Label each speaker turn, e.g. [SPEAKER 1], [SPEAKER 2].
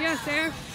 [SPEAKER 1] Yes, sir.